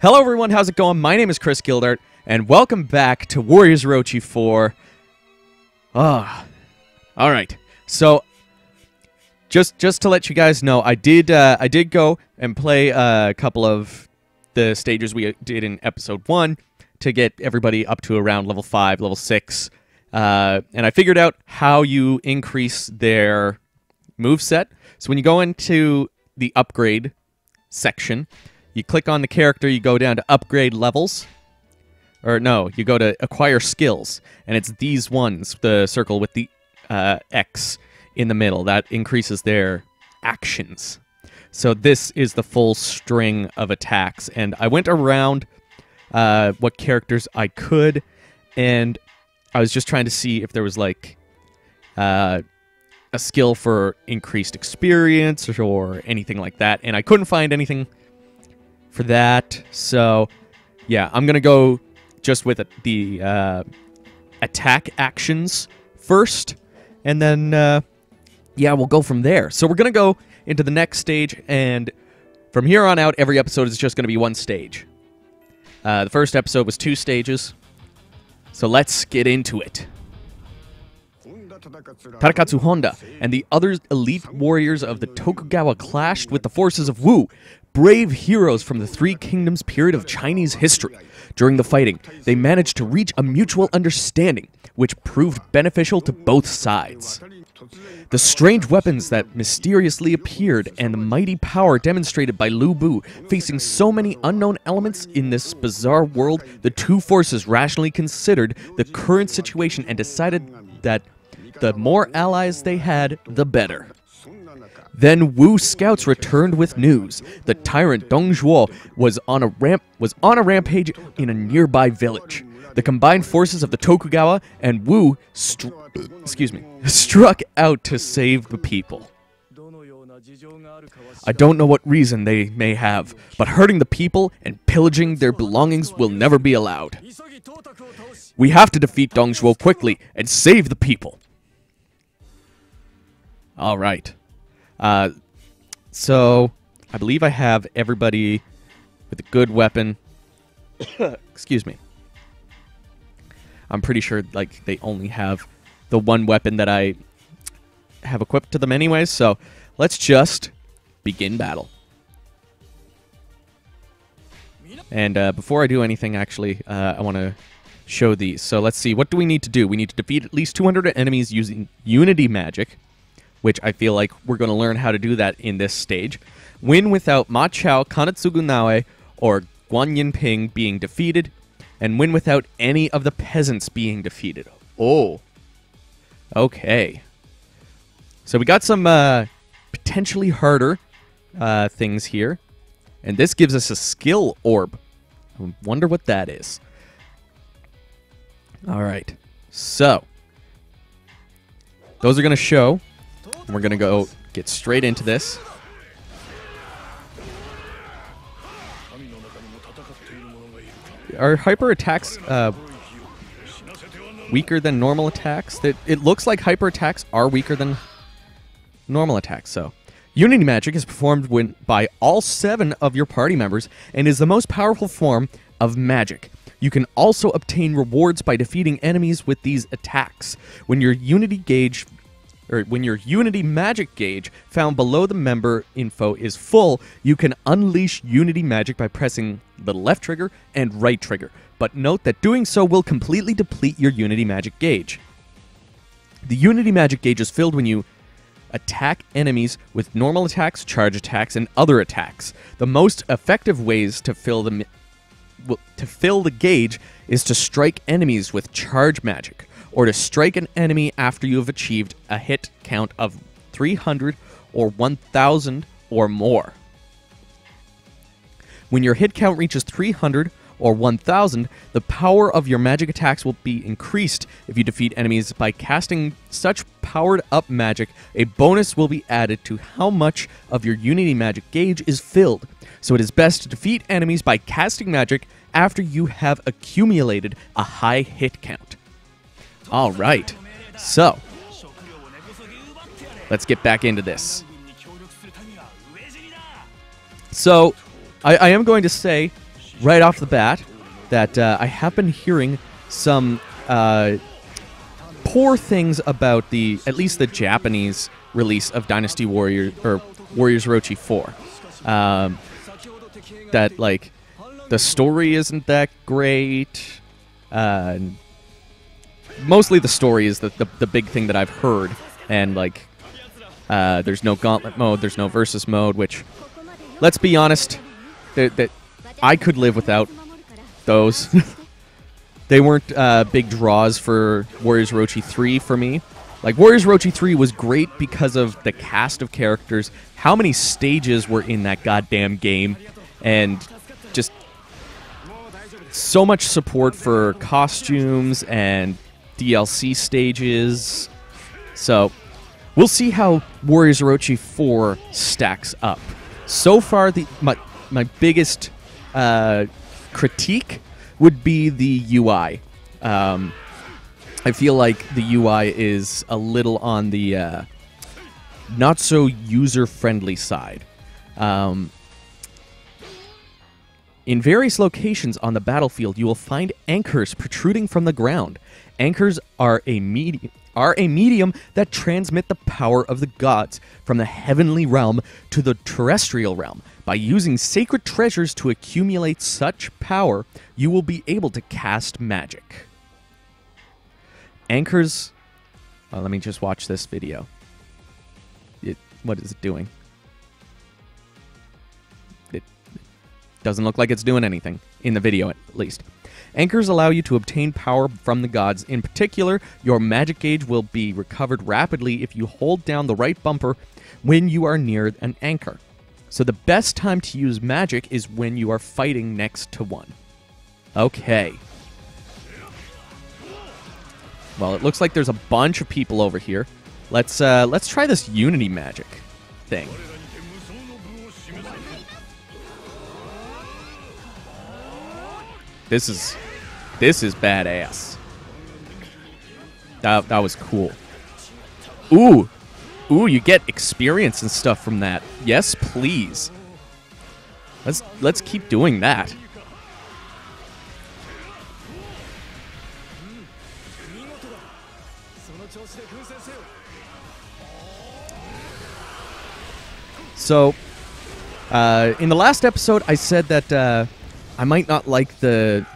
Hello, everyone. How's it going? My name is Chris Gildart, and welcome back to Warriors Orochi 4. Ah, all right. So, just just to let you guys know, I did uh, I did go and play uh, a couple of the stages we did in episode one to get everybody up to around level five, level six, uh, and I figured out how you increase their move set. So when you go into the upgrade section, you click on the character, you go down to upgrade levels. Or no, you go to acquire skills, and it's these ones, the circle with the uh, X in the middle. That increases their actions. So this is the full string of attacks, and I went around uh, what characters I could, and I was just trying to see if there was like uh, a skill for increased experience or anything like that, and I couldn't find anything for that. So, yeah, I'm gonna go just with the uh, attack actions first, and then uh, yeah, we'll go from there. So we're gonna go into the next stage, and from here on out, every episode is just gonna be one stage. Uh, the first episode was two stages, so let's get into it. Tadakatsu Honda and the other elite warriors of the Tokugawa clashed with the forces of Wu, brave heroes from the Three Kingdoms period of Chinese history. During the fighting, they managed to reach a mutual understanding, which proved beneficial to both sides. The strange weapons that mysteriously appeared and the mighty power demonstrated by Lu Bu, facing so many unknown elements in this bizarre world, the two forces rationally considered the current situation and decided that the more allies they had, the better. Then Wu scouts returned with news. The tyrant Dong Zhuo was on a ramp was on a rampage in a nearby village. The combined forces of the Tokugawa and Wu excuse me, struck out to save the people. I don't know what reason they may have, but hurting the people and pillaging their belongings will never be allowed. We have to defeat Dong Zhuo quickly and save the people. All right. Uh, so I believe I have everybody with a good weapon. Excuse me. I'm pretty sure like they only have the one weapon that I have equipped to them anyways. So let's just begin battle. And uh, before I do anything, actually, uh, I want to show these. So let's see. What do we need to do? We need to defeat at least 200 enemies using Unity Magic which I feel like we're going to learn how to do that in this stage. Win without Ma Chao, Kanetsugu Naoe, or Guan Yinping being defeated, and win without any of the peasants being defeated. Oh. Okay. So we got some uh, potentially harder uh, things here. And this gives us a skill orb. I wonder what that is. All right. So, those are going to show we're going to go get straight into this. Are hyper attacks uh, weaker than normal attacks? That It looks like hyper attacks are weaker than normal attacks, so... Unity Magic is performed when, by all seven of your party members and is the most powerful form of magic. You can also obtain rewards by defeating enemies with these attacks. When your Unity gauge or when your Unity magic gauge found below the member info is full, you can unleash Unity magic by pressing the left trigger and right trigger. But note that doing so will completely deplete your Unity magic gauge. The Unity magic gauge is filled when you attack enemies with normal attacks, charge attacks, and other attacks. The most effective ways to fill the to fill the gauge is to strike enemies with charge magic or to strike an enemy after you have achieved a hit count of 300 or 1000 or more. When your hit count reaches 300 or 1000, the power of your magic attacks will be increased if you defeat enemies by casting such powered up magic. A bonus will be added to how much of your Unity magic gauge is filled. So it is best to defeat enemies by casting magic after you have accumulated a high hit count. All right. So, let's get back into this. So, I, I am going to say right off the bat that uh, I have been hearing some uh, poor things about the at least the Japanese release of Dynasty Warrior or Warriors Orochi 4. Um, that like the story isn't that great. Uh, mostly the story is the, the, the big thing that I've heard, and like uh, there's no gauntlet mode, there's no versus mode, which let's be honest, that I could live without those. they weren't uh, big draws for Warriors Orochi 3 for me. Like Warriors Orochi 3 was great because of the cast of characters, how many stages were in that goddamn game, and just so much support for costumes and DLC stages. So we'll see how Warriors Orochi 4 stacks up. So far, the my, my biggest uh, critique would be the UI. Um, I feel like the UI is a little on the uh, not so user friendly side. Um, in various locations on the battlefield, you will find anchors protruding from the ground. Anchors are a medium are a medium that transmit the power of the gods from the heavenly realm to the terrestrial realm. By using sacred treasures to accumulate such power, you will be able to cast magic. Anchors. Uh, let me just watch this video. It, what is it doing? It doesn't look like it's doing anything in the video, at least. Anchors allow you to obtain power from the gods. In particular, your magic gauge will be recovered rapidly if you hold down the right bumper when you are near an anchor. So the best time to use magic is when you are fighting next to one. Okay. Well, it looks like there's a bunch of people over here. Let's uh, let's try this Unity magic thing. This is this is badass. That that was cool. Ooh. Ooh, you get experience and stuff from that. Yes, please. Let's let's keep doing that. So, uh, in the last episode, I said that uh, I might not like the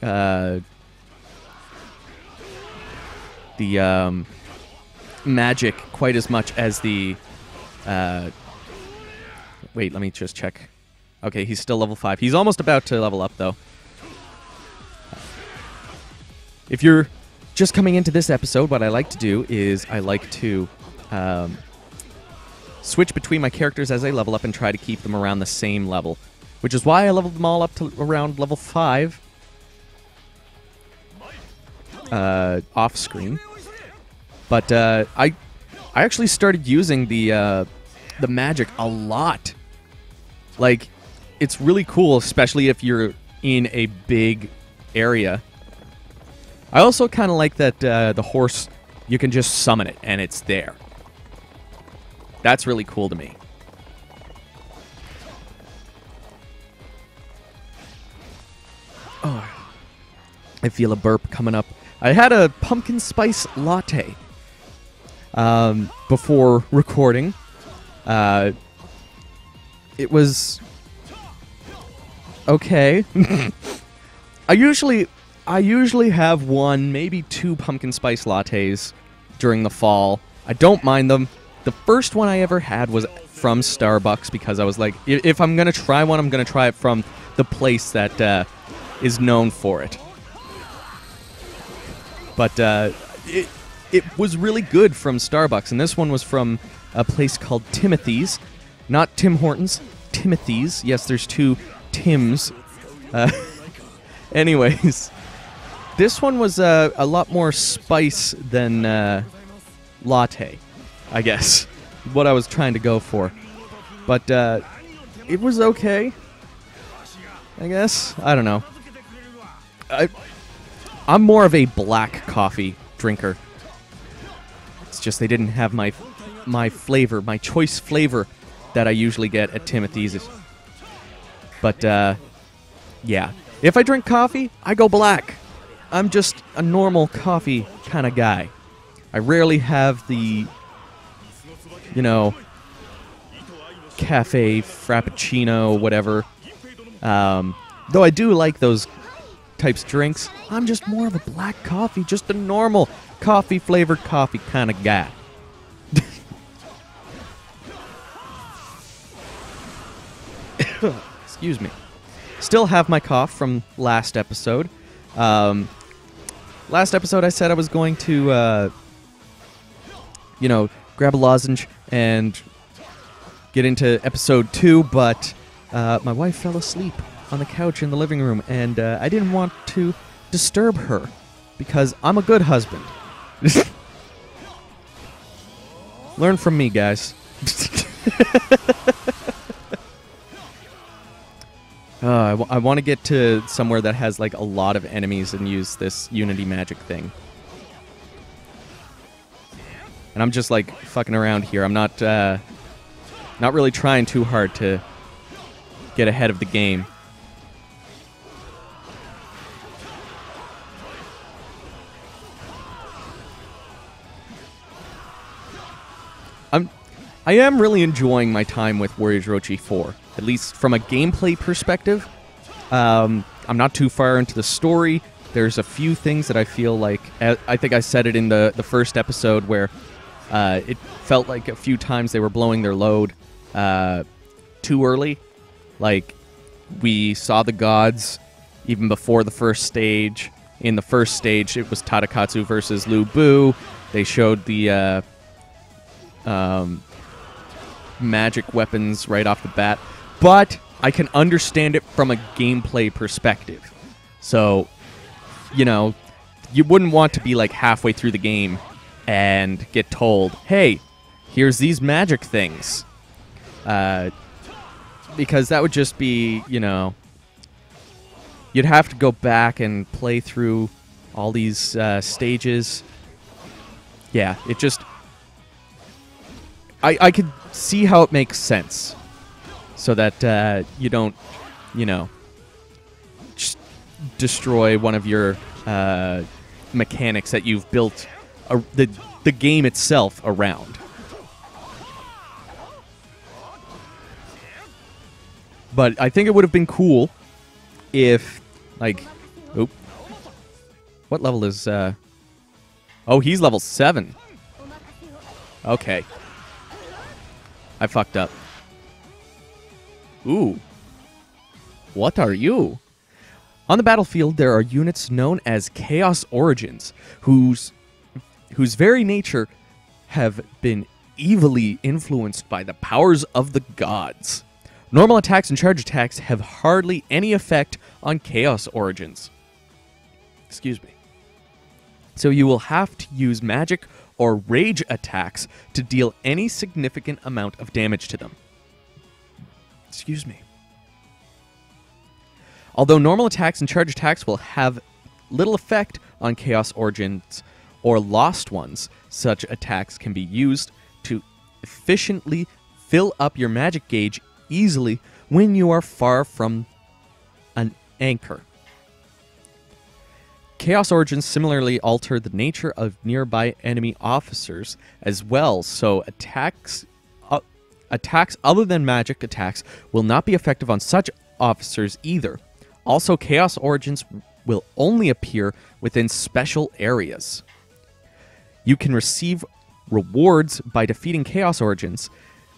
uh, the um, magic quite as much as the. Uh, wait, let me just check. Okay, he's still level five. He's almost about to level up, though. If you're just coming into this episode, what I like to do is I like to um, switch between my characters as they level up and try to keep them around the same level, which is why I leveled them all up to around level 5 uh, off screen. But uh, I, I actually started using the uh, the magic a lot. Like, it's really cool, especially if you're in a big area. I also kind of like that uh, the horse you can just summon it and it's there. That's really cool to me. Oh, I feel a burp coming up. I had a pumpkin spice latte um, before recording. Uh, it was okay. I usually I usually have one, maybe two pumpkin spice lattes during the fall. I don't mind them. The first one I ever had was from Starbucks because I was like, if I'm gonna try one, I'm gonna try it from the place that uh, is known for it. But uh, it it was really good from Starbucks, and this one was from a place called Timothy's, not Tim Hortons, Timothy's. Yes, there's two Tims. Uh, anyways, this one was uh, a lot more spice than uh, latte, I guess. What I was trying to go for, but uh, it was okay. I guess I don't know. I I'm more of a black coffee drinker. It's just they didn't have my my flavor, my choice flavor that I usually get at Timothy's. But uh, Yeah. If I drink coffee, I go black. I'm just a normal coffee kind of guy. I rarely have the, you know, cafe, frappuccino, whatever. Um, though I do like those types drinks, I'm just more of a black coffee, just a normal coffee flavored coffee kind of guy. Excuse me. Still have my cough from last episode. Um, last episode, I said I was going to, uh, you know, grab a lozenge and get into episode two, but uh, my wife fell asleep on the couch in the living room, and uh, I didn't want to disturb her because I'm a good husband. Learn from me, guys. Uh, I, I want to get to somewhere that has like a lot of enemies and use this Unity magic thing. And I'm just like fucking around here. I'm not uh, not really trying too hard to get ahead of the game. I'm I am really enjoying my time with Warriors Orochi 4, at least from a gameplay perspective. Um, I'm not too far into the story. There's a few things that I feel like I think I said it in the the first episode where uh, it felt like a few times they were blowing their load uh, too early. Like we saw the gods even before the first stage. In the first stage, it was Tadakatsu versus Lu Bu. They showed the uh, um, magic weapons right off the bat, but I can understand it from a gameplay perspective. So, you know, you wouldn't want to be like halfway through the game and get told, "Hey, here's these magic things," uh, because that would just be, you know, you'd have to go back and play through all these uh, stages. Yeah, it just I, I could see how it makes sense so that uh, you don't, you know, destroy one of your uh, mechanics that you've built a, the, the game itself around. But I think it would have been cool if, like, oop. What level is, uh. Oh, he's level 7. Okay. I fucked up. Ooh. What are you? On the battlefield, there are units known as Chaos Origins, whose whose very nature have been evilly influenced by the powers of the gods. Normal attacks and charge attacks have hardly any effect on Chaos Origins. Excuse me. So you will have to use magic or rage attacks to deal any significant amount of damage to them. Excuse me. Although normal attacks and charge attacks will have little effect on Chaos Origins or Lost Ones, such attacks can be used to efficiently fill up your magic gauge easily when you are far from an anchor. Chaos Origins similarly alter the nature of nearby enemy officers as well, so attacks uh, attacks other than magic attacks will not be effective on such officers either. Also, Chaos Origins will only appear within special areas. You can receive rewards by defeating Chaos Origins.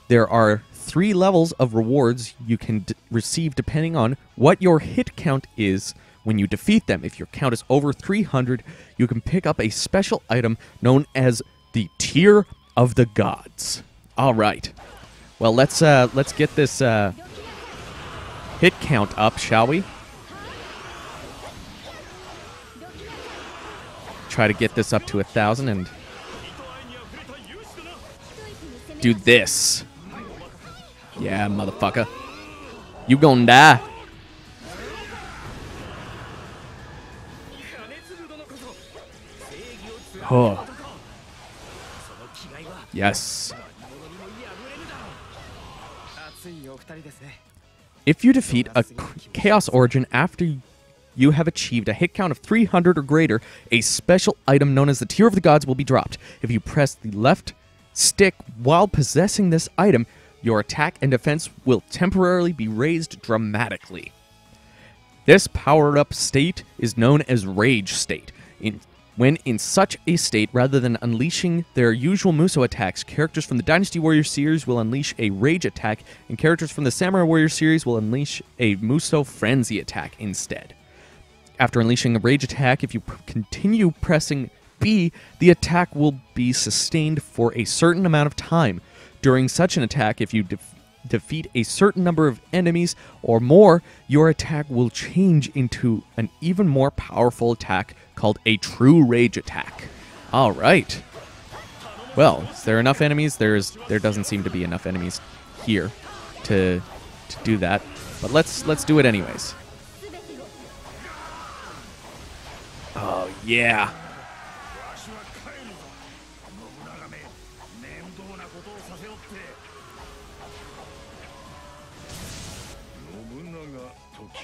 There are three levels of rewards you can receive depending on what your hit count is when you defeat them. If your count is over 300, you can pick up a special item known as the Tear of the Gods. All right. Well, let's uh, let's get this uh, hit count up, shall we? Try to get this up to a thousand and do this. Yeah, motherfucker. You gonna die. Oh. Yes. If you defeat a Chaos Origin after you have achieved a hit count of 300 or greater, a special item known as the Tear of the Gods will be dropped. If you press the left stick while possessing this item, your attack and defense will temporarily be raised dramatically. This powered up state is known as Rage State. In, when in such a state, rather than unleashing their usual Musou attacks, characters from the Dynasty Warrior series will unleash a Rage attack, and characters from the Samurai Warrior series will unleash a Musou Frenzy attack instead. After unleashing a Rage attack, if you continue pressing B, the attack will be sustained for a certain amount of time. During such an attack, if you def- defeat a certain number of enemies or more, your attack will change into an even more powerful attack called a true rage attack. All right. Well, is there enough enemies? There is. There doesn't seem to be enough enemies here to to do that. But let's let's do it anyways. Oh yeah.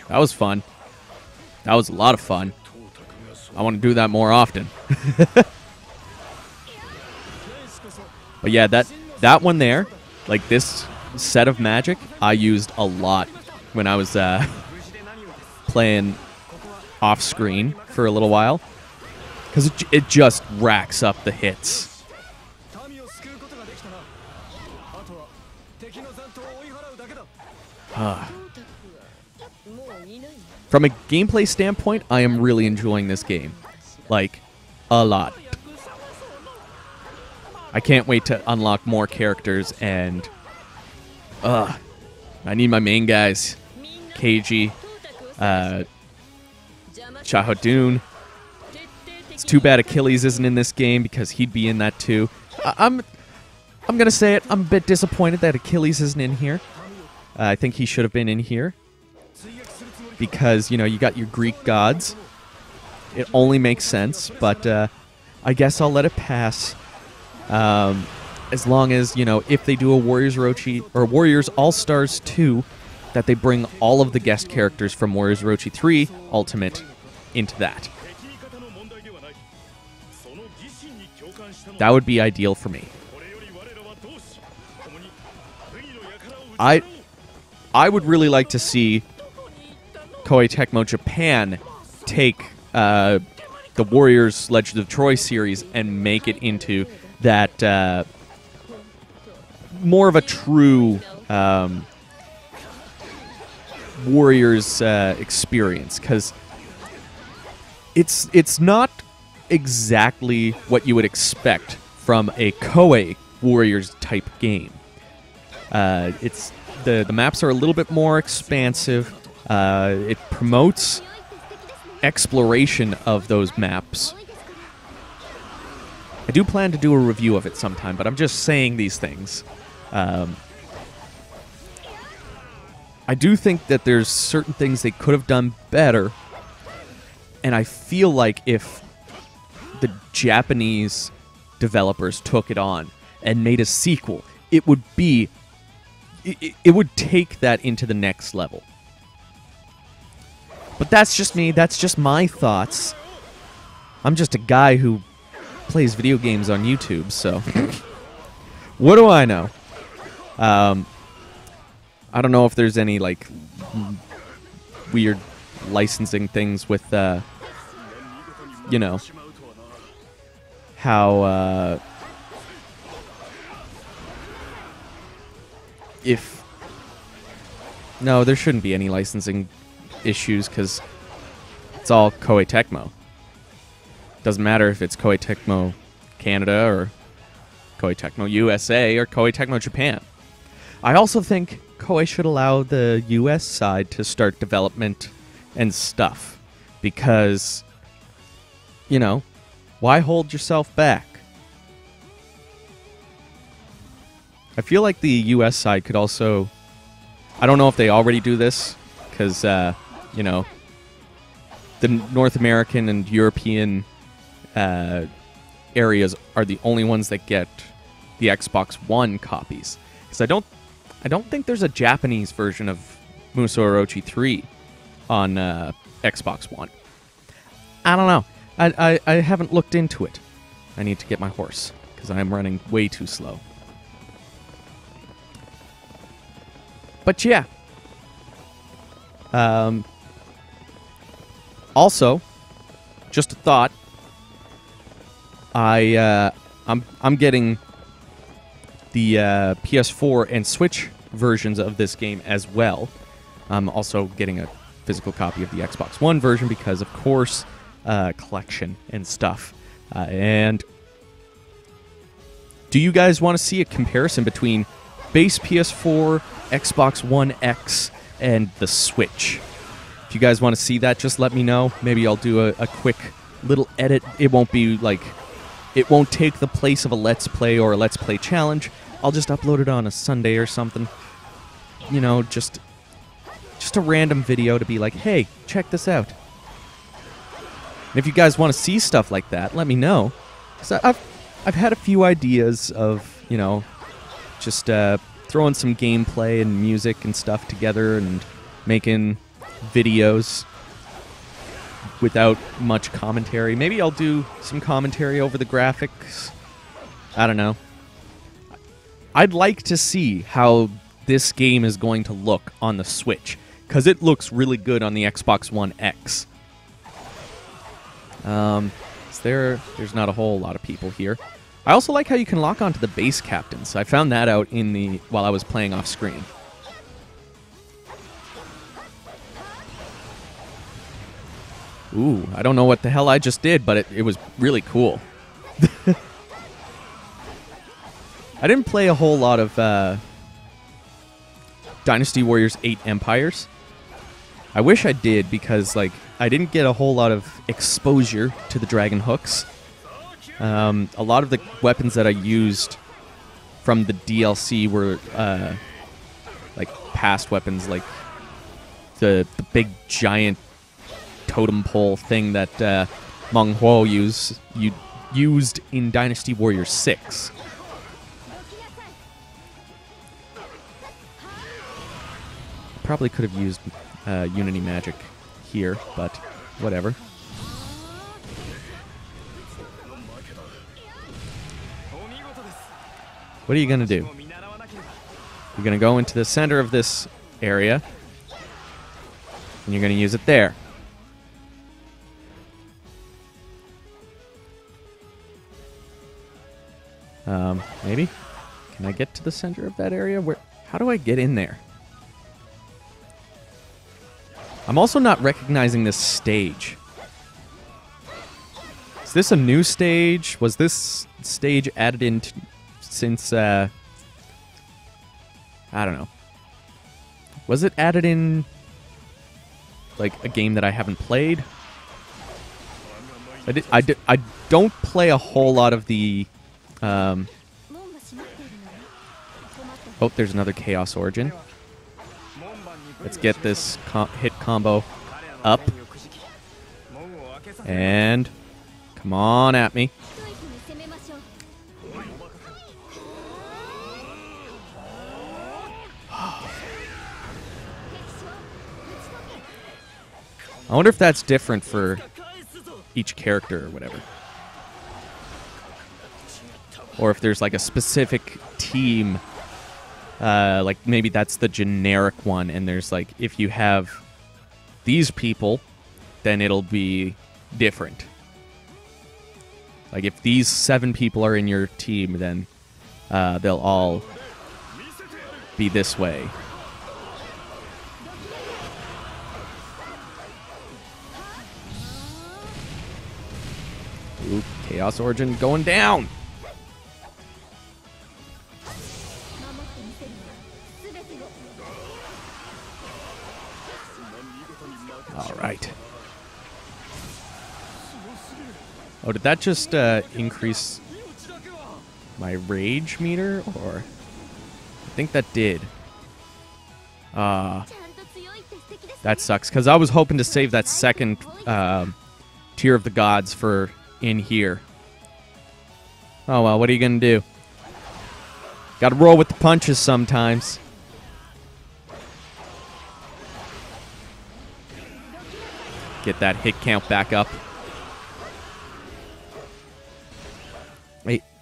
That was fun. That was a lot of fun. I want to do that more often. but yeah, that that one there, like this set of magic, I used a lot when I was uh, playing off screen for a little while because it, it just racks up the hits. Ah. From a gameplay standpoint, I am really enjoying this game, like a lot. I can't wait to unlock more characters and, uh, I need my main guys, KG. uh, Shahadun. It's too bad Achilles isn't in this game because he'd be in that too. I- I'm, I'm gonna say it. I'm a bit disappointed that Achilles isn't in here. Uh, I think he should have been in here because you know you got your Greek gods. It only makes sense, but uh, I guess I'll let it pass. Um, as long as you know, if they do a Warriors Orochi or Warriors All Stars two, that they bring all of the guest characters from Warriors Orochi three Ultimate into that. That would be ideal for me. I I would really like to see Koei Tecmo Japan take uh, the Warriors Legend of Troy series and make it into that uh, more of a true um, Warriors uh, experience because it's it's not exactly what you would expect from a Koei Warriors type game. Uh, it's the the maps are a little bit more expansive. Uh, it promotes exploration of those maps. I do plan to do a review of it sometime, but I'm just saying these things. Um, I do think that there's certain things they could have done better, and I feel like if the Japanese developers took it on and made a sequel, it would be it, it- it would take that into the next level. But that's just me. That's just my thoughts. I'm just a guy who plays video games on YouTube, so what do I know? Um, I don't know if there's any like weird licensing things with, uh, you know, how uh, if no, there shouldn't be any licensing issues because it's all Koei Tecmo. Doesn't matter if it's Koei Tecmo Canada or Koei Tecmo USA or Koei Tecmo Japan. I also think Koei should allow the US side to start development and stuff because, you know, why hold yourself back? I feel like the US side could also. I don't know if they already do this because, uh, you know, the North American and European uh, areas are the only ones that get the Xbox One copies. Because I don't, I don't think there's a Japanese version of Musou Orochi 3 on uh, Xbox One. I don't know. I, I, I haven't looked into it. I need to get my horse because I'm running way too slow. But yeah. Um, also, just a thought. I uh, I'm I'm getting the uh, PS4 and Switch versions of this game as well. I'm also getting a physical copy of the Xbox One version because, of course, uh, collection and stuff. Uh, and do you guys want to see a comparison between base PS4, Xbox One X, and the Switch? If you guys want to see that, just let me know. Maybe I'll do a, a quick little edit. It won't be like, it won't take the place of a Let's Play or a Let's Play challenge. I'll just upload it on a Sunday or something. You know, just just a random video to be like, hey, check this out. And if you guys want to see stuff like that, let me know. Cause I've I've had a few ideas of you know, just uh, throwing some gameplay and music and stuff together and making videos without much commentary. Maybe I'll do some commentary over the graphics. I don't know. I'd like to see how this game is going to look on the Switch because it looks really good on the Xbox One X. Um, there? There's not a whole lot of people here. I also like how you can lock onto the base captains. I found that out in the while I was playing off screen. Ooh, I don't know what the hell I just did, but it, it was really cool. I didn't play a whole lot of uh, Dynasty Warriors 8 Empires. I wish I did because like I didn't get a whole lot of exposure to the dragon hooks. Um, a lot of the weapons that I used from the DLC were uh, like past weapons, like the the big giant totem pole thing that uh, Meng Huo use, you, used in Dynasty Warrior 6. Probably could have used uh, Unity Magic here, but whatever. What are you going to do? You're going to go into the center of this area, and you're going to use it there. Um, maybe? Can I get to the center of that area? Where? How do I get in there? I'm also not recognizing this stage. Is this a new stage? Was this stage added in since uh, I don't know. Was it added in like a game that I haven't played? I did, I did, I don't play a whole lot of the um, oh, there's another Chaos Origin. Let's get this com hit combo up. And come on at me. I wonder if that's different for each character or whatever. Or if there's like a specific team, uh, like maybe that's the generic one, and there's like, if you have these people, then it'll be different. Like if these seven people are in your team, then uh, they'll all be this way. Ooh, Chaos Origin going down. Oh, did that just uh, increase my rage meter? Or... I think that did. Uh, that sucks, because I was hoping to save that second uh, tear of the gods for in here. Oh well, what are you going to do? Gotta roll with the punches sometimes. Get that hit count back up.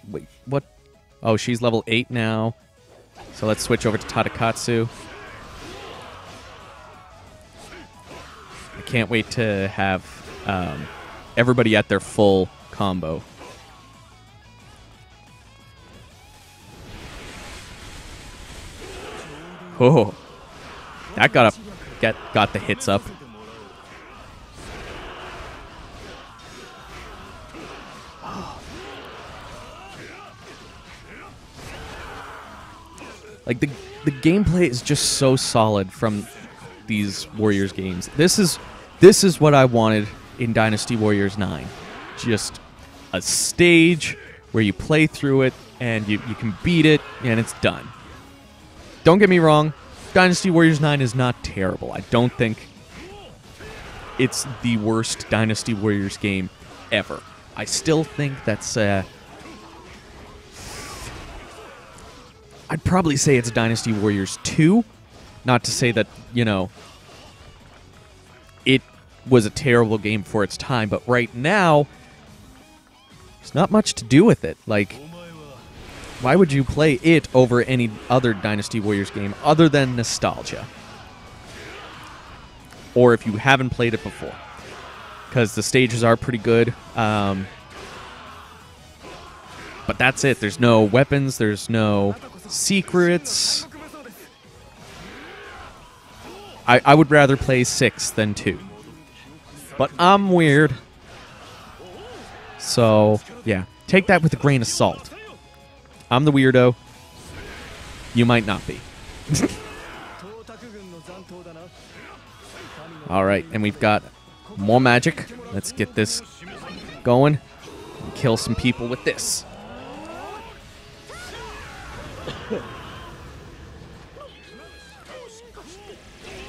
Wait, what? Oh, she's level 8 now. So let's switch over to Tadakatsu. I can't wait to have um, everybody at their full combo. Oh, that got up, get got the hits up. Like the the gameplay is just so solid from these Warriors games. This is this is what I wanted in Dynasty Warriors 9. Just a stage where you play through it and you, you can beat it and it's done. Don't get me wrong, Dynasty Warriors 9 is not terrible. I don't think it's the worst Dynasty Warriors game ever. I still think that's uh, I'd probably say it's Dynasty Warriors 2. Not to say that, you know, it was a terrible game for its time, but right now, there's not much to do with it. Like, why would you play it over any other Dynasty Warriors game other than nostalgia? Or if you haven't played it before. Because the stages are pretty good. Um, but that's it. There's no weapons, there's no secrets. I, I would rather play six than two. But I'm weird. So, yeah. Take that with a grain of salt. I'm the weirdo. You might not be. All right, and we've got more magic. Let's get this going. Kill some people with this.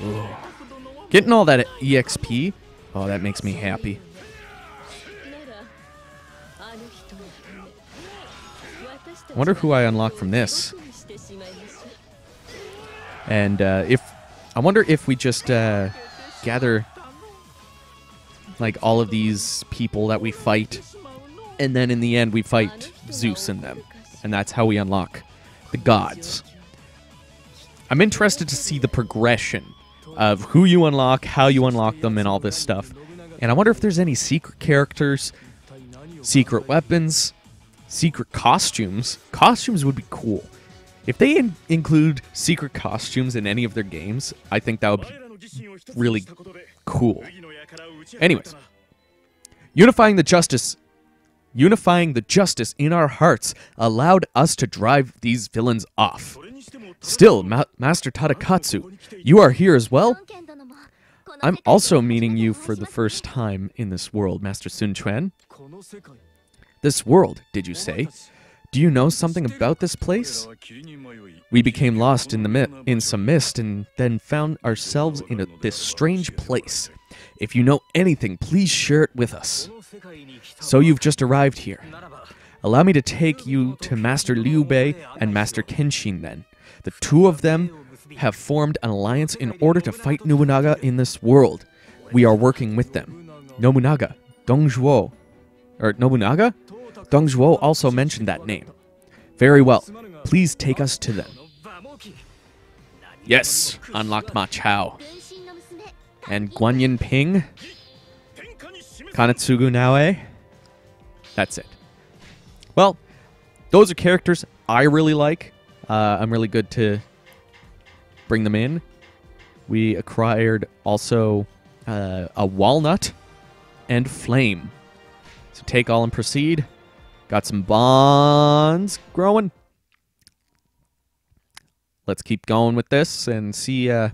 Ooh. Getting all that EXP, oh, that makes me happy. wonder who I unlock from this. And uh, if I wonder if we just uh, gather like all of these people that we fight, and then in the end we fight Zeus and them, and that's how we unlock the gods. I'm interested to see the progression of who you unlock, how you unlock them, and all this stuff. And I wonder if there's any secret characters, secret weapons, secret costumes. Costumes would be cool. If they in include secret costumes in any of their games, I think that would be really cool. Anyways, unifying the justice unifying the justice in our hearts allowed us to drive these villains off. Still, Ma- Master Tadakatsu, you are here as well? I'm also meeting you for the first time in this world, Master Sun Quan. This world, did you say? Do you know something about this place? We became lost in the mi- in some mist and then found ourselves in a, this strange place. If you know anything, please share it with us. So you've just arrived here. Allow me to take you to Master Liu Bei and Master Kenshin then. The two of them have formed an alliance in order to fight Nobunaga in this world. We are working with them. Nobunaga, Dong Zhuo, or Nobunaga? Dong Zhuo also mentioned that name. Very well. Please take us to them. Yes, unlocked Ma Chao and Guan Yinping, Kanetsugu Naoe. That's it. Well, those are characters I really like. Uh, I'm really good to bring them in. We acquired also uh, a walnut and flame. So take all and proceed. Got some bonds growing. Let's keep going with this and see. Uh,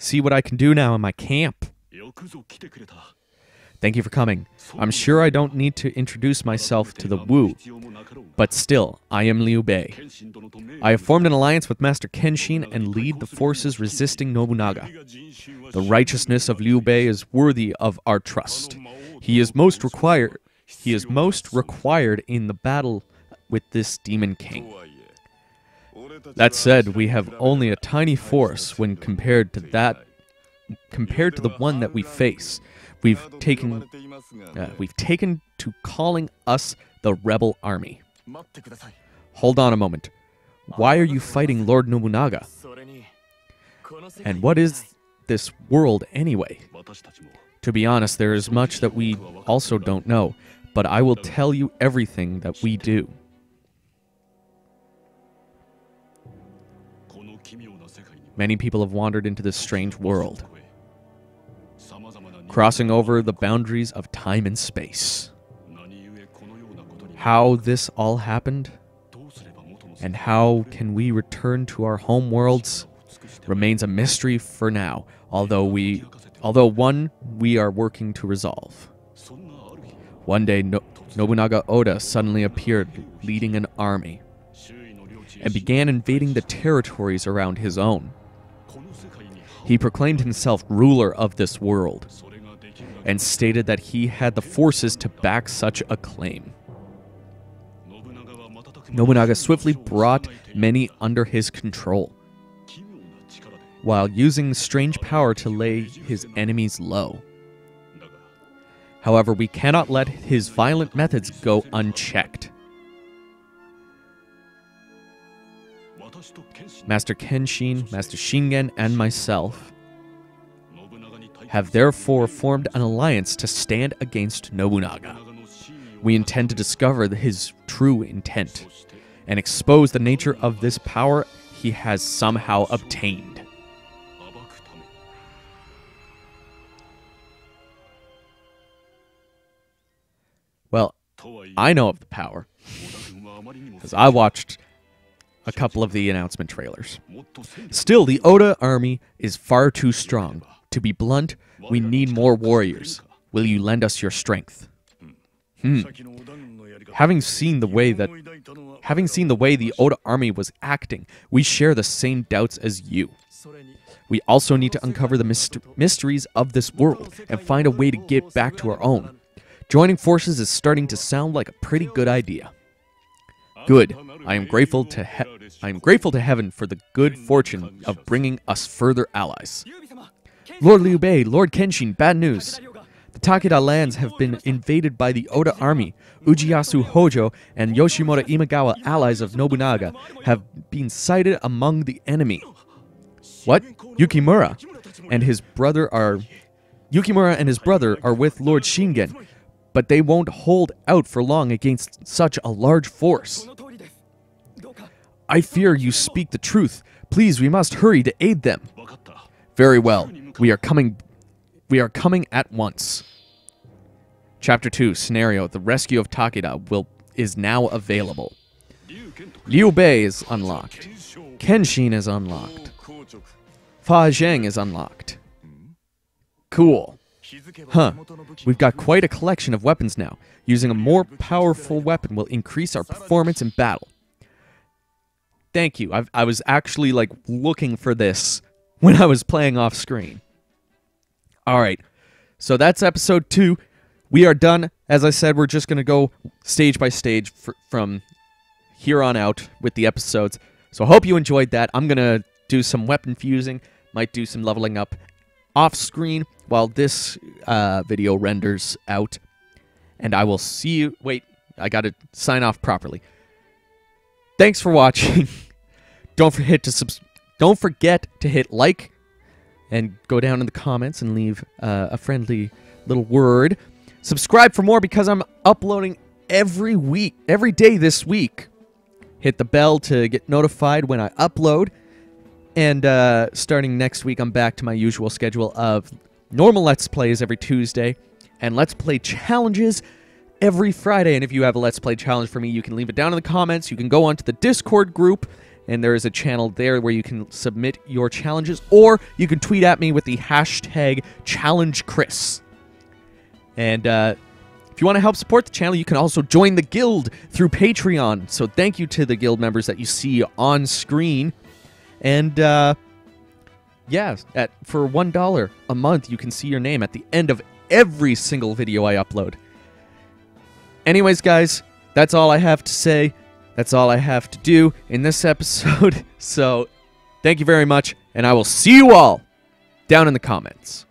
See what I can do now in my camp. Thank you for coming. I'm sure I don't need to introduce myself to the Wu, but still, I am Liu Bei. I have formed an alliance with Master Kenshin and lead the forces resisting Nobunaga. The righteousness of Liu Bei is worthy of our trust. He is most required he is most required in the battle with this demon king. That said, we have only a tiny force when compared to that compared to the one that we face. We've taken uh, we've taken to calling us the rebel army. Hold on a moment. Why are you fighting Lord Nobunaga? And what is this world anyway? To be honest, there is much that we also don't know, but I will tell you everything that we do. many people have wandered into this strange world, crossing over the boundaries of time and space. How this all happened, and how can we return to our home worlds, remains a mystery for now, although we although one we are working to resolve. One day, no- Nobunaga Oda suddenly appeared leading an army and began invading the territories around his own. He proclaimed himself ruler of this world and stated that he had the forces to back such a claim. Nobunaga swiftly brought many under his control while using strange power to lay his enemies low. However, we cannot let his violent methods go unchecked. Master Kenshin, Master Shingen, and myself have therefore formed an alliance to stand against Nobunaga. We intend to discover his true intent and expose the nature of this power he has somehow obtained. Well, I know of the power because I watched a couple of the announcement trailers. Still, the Oda army is far too strong. To be blunt, we need more warriors. Will you lend us your strength? Hmm. hmm. Having seen the way that having seen the way the Oda army was acting, we share the same doubts as you. We also need to uncover the myst mysteries of this world and find a way to get back to our own. Joining forces is starting to sound like a pretty good idea good. I am grateful to he- I am grateful to heaven for the good fortune of bringing us further allies. Lord Liu Bei, Lord Kenshin, bad news. The Takeda lands have been invaded by the Oda army. Ujiyasu Hojo and Yoshimura Imagawa, allies of Nobunaga, have been sighted among the enemy. What? Yukimura and his brother are Yukimura and his brother are with Lord Shingen, but they won't hold out for long against such a large force. I fear you speak the truth. Please, we must hurry to aid them. Very well. We are coming. We are coming at once. Chapter 2 Scenario The rescue of Takeda will, is now available. Liu Bei is unlocked. Kenshin is unlocked. Fa Zheng is unlocked. Cool. Huh. We've got quite a collection of weapons now. Using a more powerful weapon will increase our performance in battle. Thank you. I've, I was actually like looking for this when I was playing off screen. All right. So that's episode two. We are done. As I said, we're just going to go stage by stage fr- from here on out with the episodes. So I hope you enjoyed that. I'm going to do some weapon fusing, might do some leveling up off screen while this uh, video renders out. And I will see you. Wait, I got to sign off properly. Thanks for watching. don't forget to subs- don't forget to hit like and go down in the comments and leave uh, a friendly little word. Subscribe for more because I'm uploading every week, every day this week. Hit the bell to get notified when I upload. And uh, starting next week, I'm back to my usual schedule of normal Let's Plays every Tuesday and Let's Play challenges every Friday. And if you have a Let's Play challenge for me, you can leave it down in the comments. You can go onto the Discord group, and there is a channel there where you can submit your challenges, or you can tweet at me with the hashtag ChallengeChris. And uh, if you want to help support the channel, you can also join the Gild through Patreon. So thank you to the Gild members that you see on screen. And uh, yeah, at for one dollar a month, you can see your name at the end of every single video I upload. Anyways, guys, that's all I have to say. That's all I have to do in this episode. So, thank you very much, and I will see you all down in the comments.